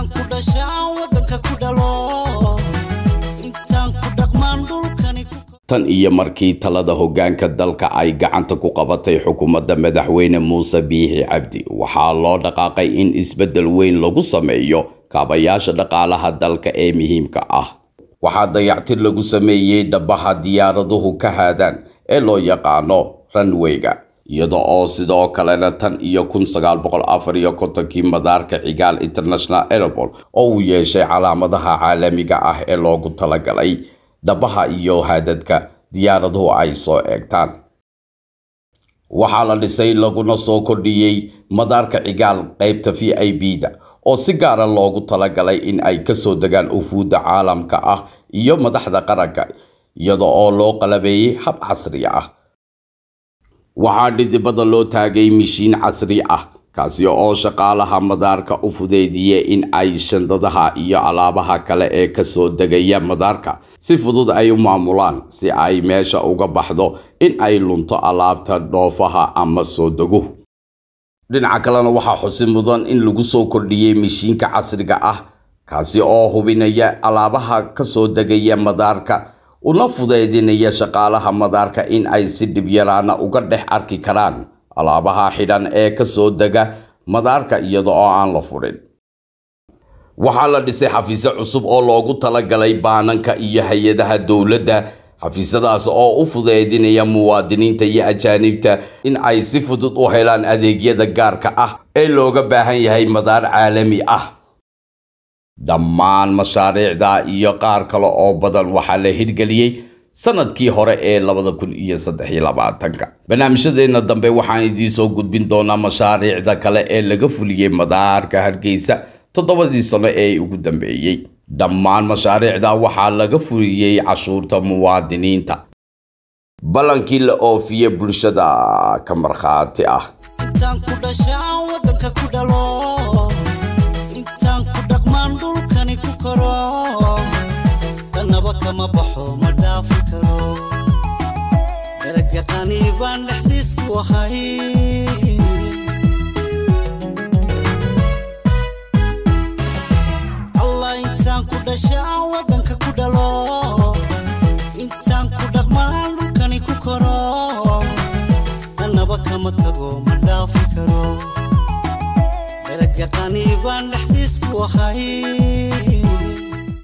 intaan ku dhashaan waddanka ku dhalo intaan ku dhaqmaan dhulkani tan iyo markii talada hoggaanka dalka ay gacanta ku qabatay xukuumadda madaxweyne muuse biixi cabdi waxaa loo dhaqaaqay in isbeddel weyn lagu sameeyo kaabayaasha dhaqaalaha dalka ee muhiimka ah. Waxaa dayactir lagu sameeyey dhabaha diyaaraduhu ka haadaan ee loo yaqaano ranweyga iyada oo sidoo kalena tan iyo kun sagaal boqol afar iyo kontonkii madaarka cigaal international airport oo uu yeeshay calaamadaha caalamiga ah ee loogu talagalay dhabaha iyo haadadka diyaaraduhu ay soo eegtaan. Waxaa la dhisay laguna soo kordhiyey madaarka cigaal qaybta v i b da oo si gaara loogu talagalay in ay ka soo degaan ufuudda caalamka ah iyo madaxda qaranka iyada oo loo qalabeeyey hab casri ah waxaa dhidibada loo taagay mishiin casri ah kaasi oo shaqaalaha madaarka u fudeediye in ay shandadaha iyo alaabaha kale ee ka soo degaya madaarka si fudud ay u maamulaan si ay meesha uga baxdo in ay lunto alaabta dhoofaha ama soo dego dhinaca kalena waxaa xusi mudan in lagu soo kordhiyey mishiinka casriga ah kaasi oo hubinaya alaabaha ka soo degaya madaarka una fudeydinaya shaqaalaha madaarka in ay si dhibyaraana uga dhex arki karaan. Alaabaha xidhan ee ka soo dega madaarka iyada oo aan la furin. Waxaa la dhisay xafiisyo cusub oo loogu talagalay baananka iyo hay'adaha dowladda. Xafiisyadaas oo u fudeydinaya muwaadiniinta iyo ajaanibta in ay si fudud u helaan adeegyada gaarka ah ee looga baahan yahay madaar caalami ah dhammaan mashaariicda iyo qaar kale oo badan waxaa la hirgeliyey sannadkii hore ee labada kun iyo saddex iyo labaatanka. Barnaamijyadeena dambe waxaan idiin soo gudbin doonaa mashaariicda kale ee laga fuliyey madaarka hargeysa toddobadii sano ee ugu dambeeyey. Dhammaan mashaariicda waxaa laga fuliyey cashuurta muwaadiniinta. Ballankii la oofiyey bulshada ka markhaati ah daragaqani baan dhexdiis ku ahay allah intaan ku dhashaan waddanka ku dhalo intaan ku dhaqmaan dhulkani ku koro dhannaba kama tago ma dhaafi karo daragaqani baan dhexdiis ku ahay